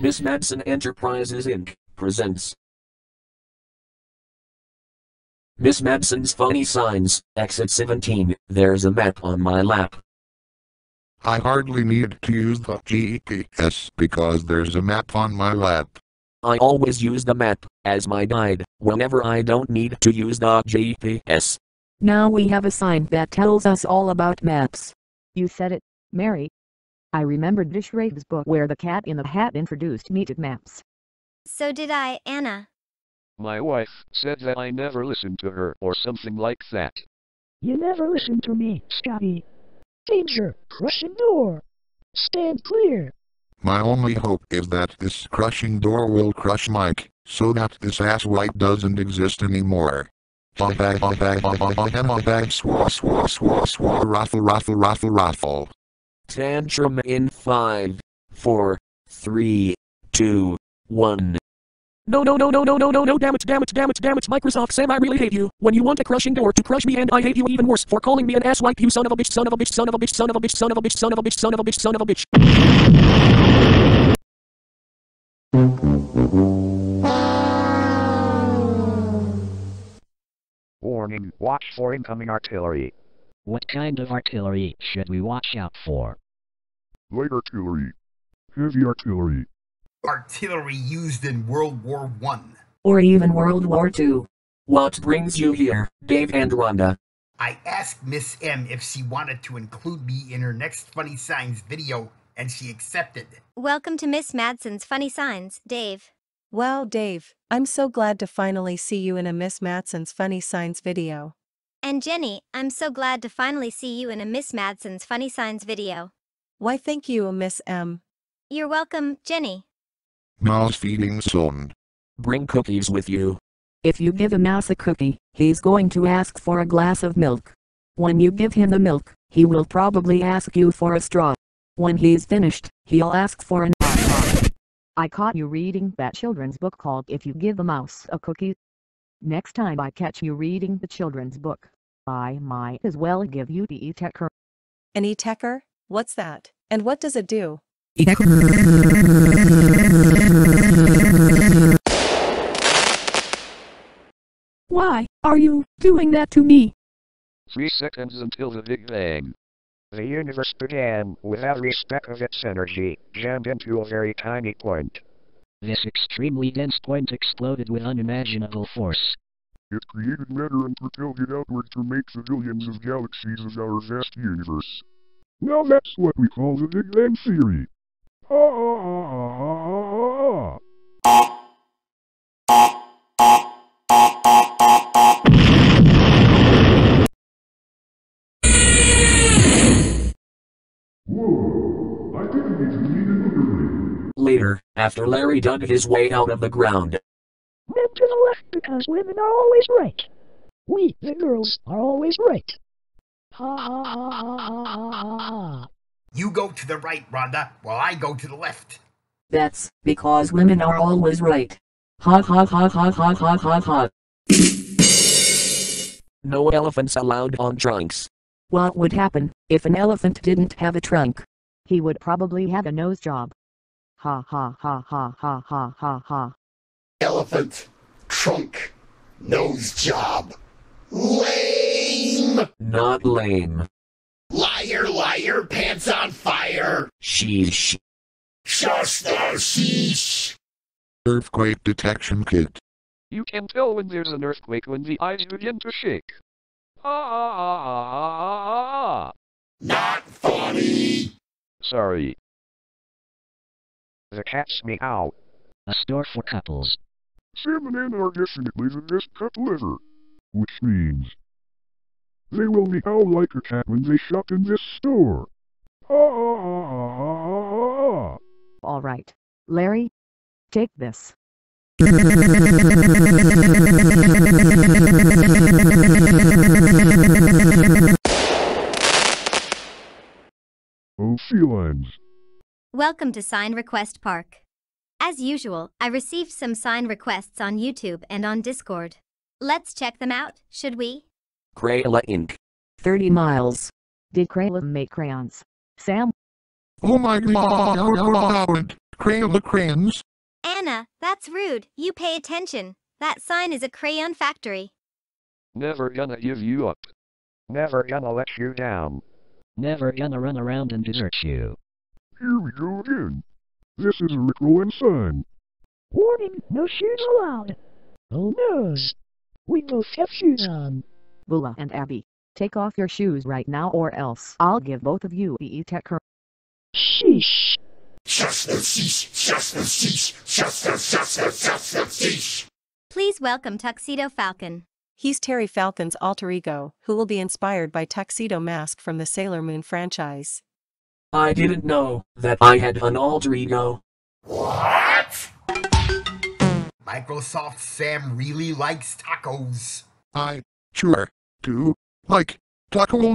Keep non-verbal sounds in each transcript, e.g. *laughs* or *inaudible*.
Miss Madson Enterprises Inc. presents Miss Madson's Funny Signs, Exit 17. There's a map on my lap. I hardly need to use the GPS because there's a map on my lap. I always use the map as my guide whenever I don't need to use the GPS. Now we have a sign that tells us all about maps. You said it, Mary. I remembered Dishrave's book where the cat in the hat introduced me to maps. So did I, Anna. My wife said that I never listened to her or something like that. You never listened to me, Scotty. Danger! Crushing door! Stand clear! My only hope is that this crushing door will crush Mike, so that this asswipe doesn't exist anymore. Raffle, raffle, raffle, raffle. Tantrum in 5, 4, 3, 2, 1. No, no, no, no, no, no, no, no, damn it, damn it, damn it, damn it, Microsoft Sam, I really hate you. When you want a crushing door to crush me, and I hate you even worse for calling me an asswipe, you son of a bitch, son of a bitch, son of a bitch, son of a bitch, son of a bitch, son of a bitch, son of a bitch, son of a bitch. Warning, watch for incoming artillery. What kind of artillery should we watch out for? Light artillery. Heavy artillery. artillery used in World War One. Or even World War II. What brings you here, Dave and Rhonda? I asked Miss M if she wanted to include me in her next Funny Signs video, and she accepted. Welcome to Miss Madson's Funny Signs, Dave. Well, Dave, I'm so glad to finally see you in a Miss Madson's Funny Signs video. And Jenny, I'm so glad to finally see you in a Miss Madson's Funny Signs video. Why, thank you, Miss M. You're welcome, Jenny. Mouse feeding son. Bring cookies with you. If you give a mouse a cookie, he's going to ask for a glass of milk. When you give him the milk, he will probably ask you for a straw. When he's finished, he'll ask for an I caught you reading that children's book called If You Give a Mouse a Cookie. Next time I catch you reading the children's book, I might as well give you the e-tecker. An e-tecker? What's that? And what does it do? Why are you doing that to me? Three seconds until the Big Bang. The universe began with every speck of its energy jammed into a very tiny point. This extremely dense point exploded with unimaginable force. It created matter and propelled it outward to make the billions of galaxies of our vast universe. Now that's what we call the Big Bang Theory. Later, after Larry dug his way out of the ground, to the left because women are always right. We, the girls, are always right. Ha ha ha ha ha ha ha ha. You go to the right, Rhonda, while I go to the left. That's because women are always right. Ha ha ha ha ha ha ha ha. no elephants allowed on trunks. What would happen if an elephant didn't have a trunk? He would probably have a nose job. Ha ha ha ha ha ha ha ha. Elephant, trunk, nose job. Lame! Not lame. Liar, liar, pants on fire. Sheesh. Just the sheesh. Earthquake detection kit. You can tell when there's an earthquake when the eyes begin to shake. Ah ah ah ah ah ah ah. Not funny. Sorry. The cat's meow. A store for couples. Sam and Anna are definitely the best couple ever. Which means they will meow like a cat when they shop in this store. Ah. All right, Larry, take this. Oh, felines. Welcome to Sign Request Park. As usual, I received some sign requests on YouTube and on Discord. Let's check them out, should we? Crayola Inc. 30 miles. Did Crayla make crayons? Sam? Oh my god! Oh, oh, oh, Crayola crayons. Anna, that's rude. You pay attention. That sign is a crayon factory. Never gonna give you up. Never gonna let you down. Never gonna run around and desert you. Here we go again. This is a Rickroll sign. Warning, no shoes allowed. Oh no. We both have shoes on. Beulah and Abby, take off your shoes right now or else I'll give both of you the e-tecker. Sheesh. Please welcome Tuxedo Falcon. He's Terry Falcon's alter ego, who will be inspired by Tuxedo Mask from the Sailor Moon franchise. I didn't know that I had an alter ego. What? Microsoft Sam really likes tacos. I sure do like tacos.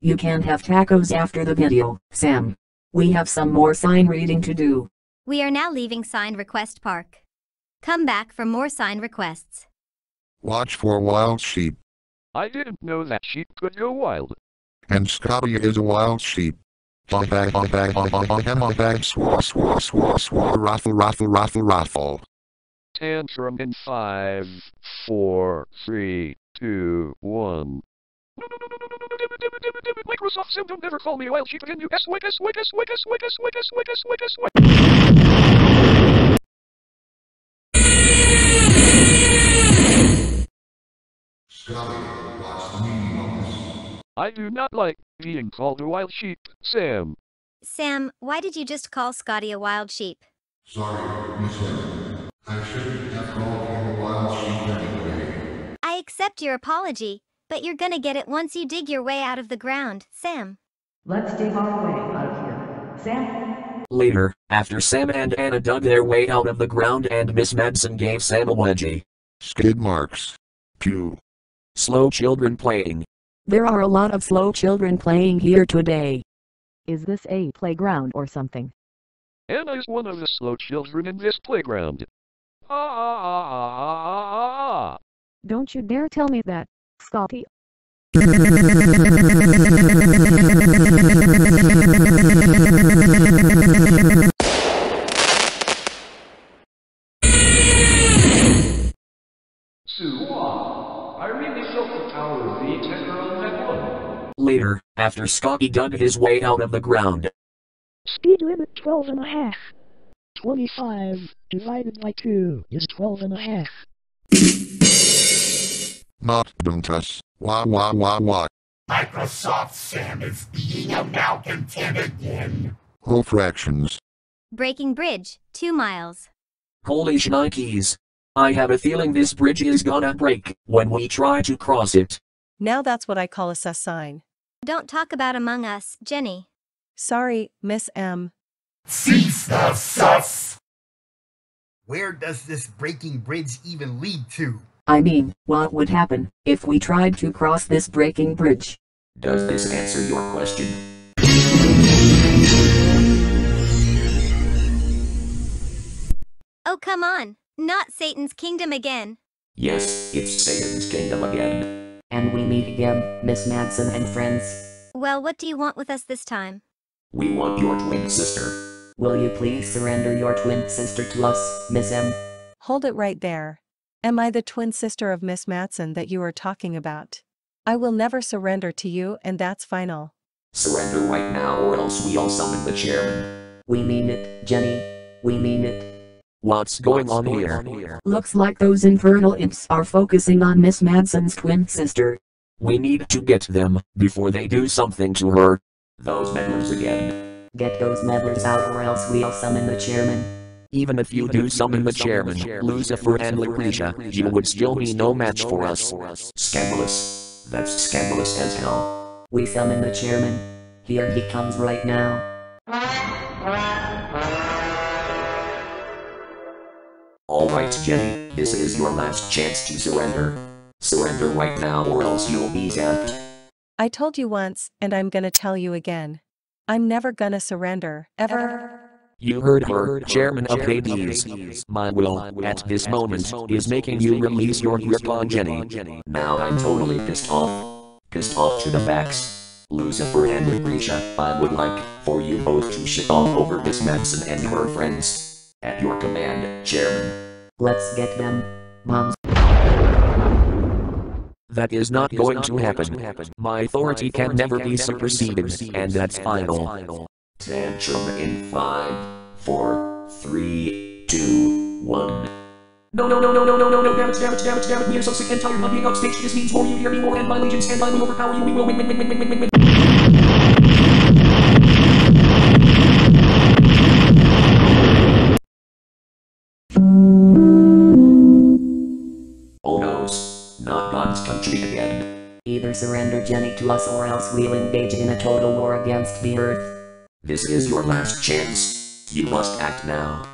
You can't have tacos after the video, Sam. We have some more sign reading to do. We are now leaving Sign Request Park. Come back for more sign requests. Watch for wild sheep, I didn't know that sheep could go wild. And Scotty is a wild sheep. Raffle, raffle, raffle, raffle. Tantrum in five, four, three, two, one. Microsoft Sim, don't never call me wild sheep again, you ass wick, ass wick, ass wick, ass wick, ass wick, ass wick, ass wick, ass wick. Scotty. I do not like being called a wild sheep, Sam. Sam, why did you just call Scotty a wild sheep? Sorry, Miss Em. I shouldn't have called him a wild sheep anyway. I accept your apology, but you're gonna get it once you dig your way out of the ground, Sam. Let's dig our way out of here. Sam? Later, after Sam and Anna dug their way out of the ground and Miss Madson gave Sam a wedgie. Skid marks. Pew. Slow children playing. There are a lot of slow children playing here today. Is this a playground or something? Anna is one of the slow children in this playground. Ah ah ah ah ah ah ah. Don't you dare tell me that, Scotty. *laughs* Later, after Scotty dug his way out of the ground. Speed limit 12 and a half. 25 divided by 2 is 12 and a half. Not Buntus. Wah wah wah wah. Microsoft Sam is being a malcontent again. Whole fractions. Breaking bridge, 2 miles. Holy shnikes. I have a feeling this bridge is gonna break when we try to cross it. Now that's what I call a sus sign. Don't talk about Among Us, Jenny. Sorry, Miss M. Cease the sus. Where does this breaking bridge even lead to? I mean, what would happen if we tried to cross this breaking bridge? Does this answer your question? Oh, come on. Not Satan's kingdom again. Yes, it's Satan's kingdom again. And we meet again, Miss Madson and friends. Well, what do you want with us this time? We want your twin sister. Will you please surrender your twin sister to us, Miss M? Hold it right there. Am I the twin sister of Miss Madson that you are talking about? I will never surrender to you, and that's final. Surrender right now or else we'll summon the chairman. We mean it, Jenny. We mean it. What's going on here? Looks like those infernal imps are focusing on Miss Madson's twin sister. We need to get them before they do something to her. Those meddlers again. Get those meddlers out or else we'll summon the chairman. Even if you do summon the chairman, Lucifer and Lucretia, you would still be no match for us. Scandalous. That's scandalous as hell. We summon the chairman. Here he comes right now. Alright, Jenny, this is your last chance to surrender. Surrender right now or else you'll be zapped. I told you once, and I'm gonna tell you again. I'm never gonna surrender, ever. You heard her, Chairman of Hades. My will, at this moment, is making you release your grip on Jenny. Now I'm totally pissed off. Pissed off to the max. Lucifer and Lucretia, I would like for you both to shit all over Miss Madson and her friends. At your command, Chairman. Let's get them. Moms. That is not going to happen. My authority can never be superseded, and that's final. final. Tantrum in five, four, three, two, one. No, no, no, no, no, no, no, no, damn it, damn it, damn it, damn it, we are so sick and tired of being upstage. This means more you hear me more, and my legions stand by me overpower you. We will win, win, win, win, win, win, win. Country again. Either surrender Jenny to us or else we'll engage in a total war against the Earth. This is your last chance. You must act now.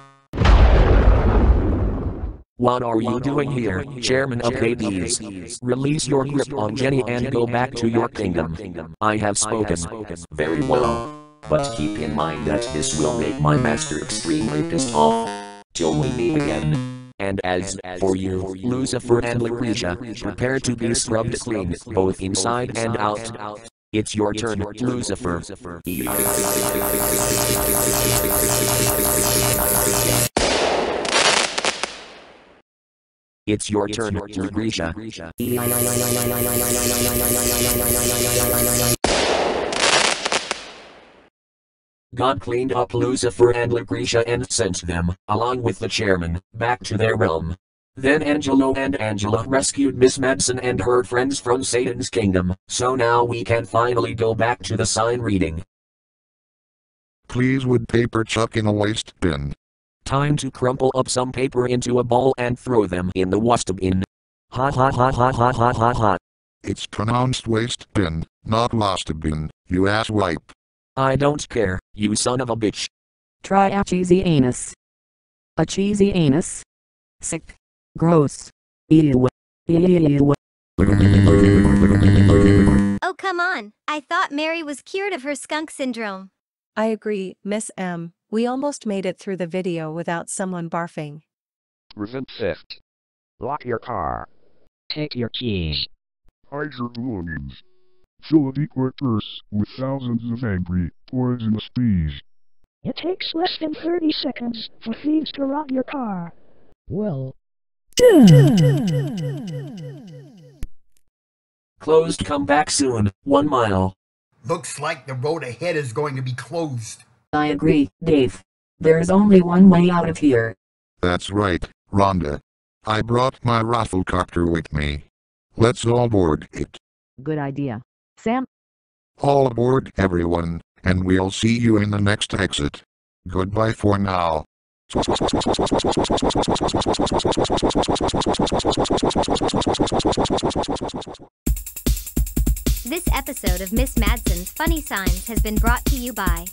What are you doing here, Chairman of Hades? Release your grip on Jenny and go back to your kingdom. I have spoken. Very well. But keep in mind that this will make my master extremely pissed off. Till we meet again. And as for you, Lucifer and Lucretia, prepare to be scrubbed clean, both inside and out. It's your turn, Lucifer. It's your turn, Lucretia. God cleaned up Lucifer and Lucretia and sent them, along with the chairman, back to their realm. Then Angelo and Angela rescued Miss Madson and her friends from Satan's kingdom, so now we can finally go back to the sign reading. Please would paper chuck in a waste bin. Time to crumple up some paper into a ball and throw them in the waste bin. Hot hot hot hot hot hot hot hot. It's pronounced waste bin, not lost bin, you ass wipe. I don't care, you son of a bitch. Try a cheesy anus. A cheesy anus? Sick. Gross. Ew. Ew. Oh, come on. I thought Mary was cured of her skunk syndrome. I agree, Miss M. We almost made it through the video without someone barfing. Prevent theft. Lock your car. Take your keys. Hide your belongings. Fill a deep wet purse with thousands of angry, poisonous bees. It takes less than 30 seconds for thieves to rob your car. Well, Closed come back soon, one mile. Looks like the road ahead is going to be closed. I agree, Dave. There's only one way out of here. That's right, Rhonda. I brought my rafflecopter with me. Let's all board it. Good idea. Sam, All aboard, everyone, and we'll see you in the next exit. Goodbye for now. This episode of Miss Madson's Funny Signs has been brought to you by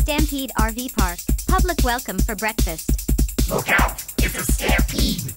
Stampede RV Park. Public welcome for breakfast. Look out! It's a stampede!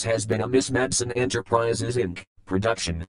This has been a Miss Madson Enterprises Inc. production.